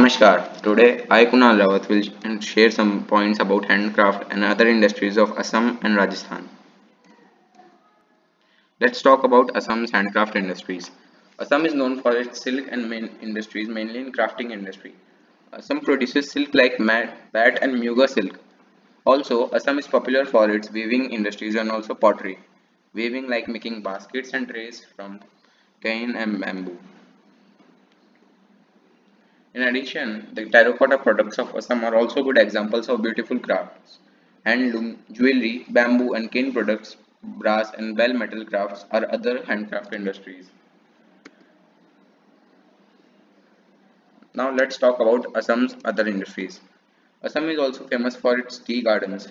Namaskar. Today I Kunal will share some points about handcraft and other industries of Assam and Rajasthan. Let's talk about Assam's handcraft industries. Assam is known for its silk and main industries, mainly in crafting industry. Assam produces silk like pat and muga silk. Also, Assam is popular for its weaving industries and also pottery. Weaving like making baskets and trays from cane and bamboo. In addition, the terracotta products of Assam are also good examples of beautiful crafts. Handloom, jewelry, bamboo and cane products, brass and bell metal crafts are other handcraft industries. Now let's talk about Assam's other industries. Assam is also famous for its tea gardens.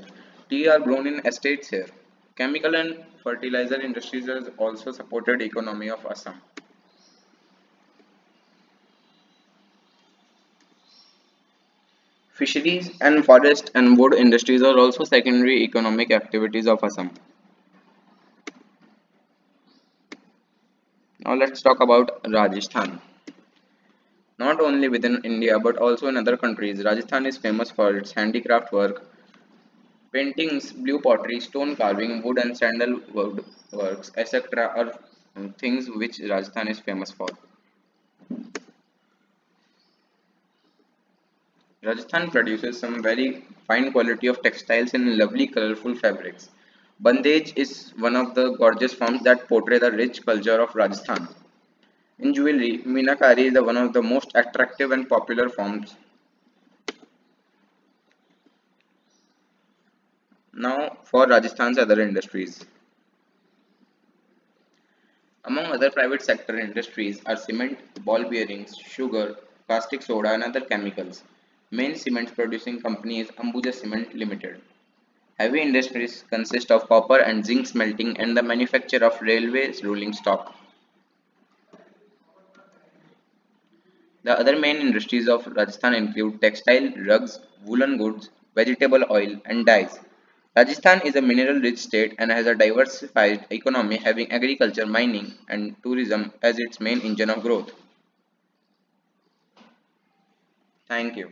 Tea are grown in estates here. Chemical and fertilizer industries has also supported economy of Assam. Fisheries and forest and wood industries are also secondary economic activities of Assam. Now let's talk about Rajasthan. Not only within India but also in other countries, Rajasthan is famous for its handicraft work, paintings, blue pottery, stone carving, wood and sandalwood works, etc. are things which Rajasthan is famous for. Rajasthan produces some very fine quality of textiles in lovely colorful fabrics. Bandhej is one of the gorgeous forms that portray the rich culture of Rajasthan. In jewelry, Meenakari is one of the most attractive and popular forms. Now for Rajasthan's other industries. Among other private sector industries are cement, ball bearings, sugar, caustic soda and other chemicals. Main cement producing company is Ambuja Cement Limited. Heavy industries consist of copper and zinc smelting and the manufacture of railways rolling stock. The other main industries of Rajasthan include textile, rugs, woolen goods, vegetable oil and dyes. Rajasthan is a mineral-rich state and has a diversified economy having agriculture, mining and tourism as its main engine of growth. Thank you.